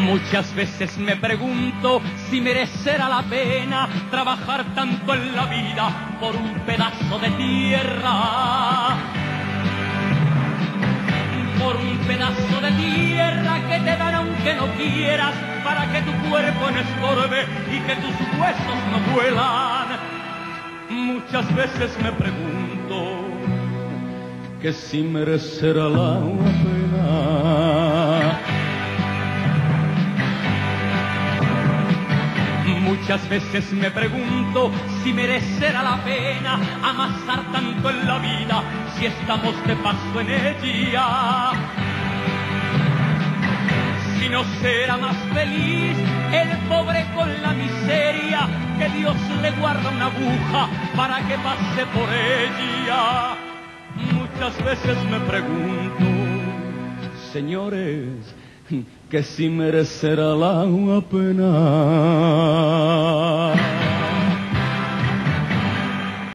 Muchas veces me pregunto si merecerá la pena trabajar tanto en la vida por un pedazo de tierra. Por un pedazo de tierra que te dan aunque no quieras para que tu cuerpo no estorbe y que tus huesos no vuelan. Muchas veces me pregunto que si merecerá la Muchas veces me pregunto si merecerá la pena amasar tanto en la vida si estamos de paso en ella. Si no será más feliz el pobre con la miseria que Dios le guarda una aguja para que pase por ella. Muchas veces me pregunto, señores, que si merecerá la pena.